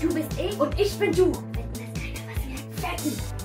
Du bist ich Und ich bin du. wetten, dass keiner was merkt. Wetten.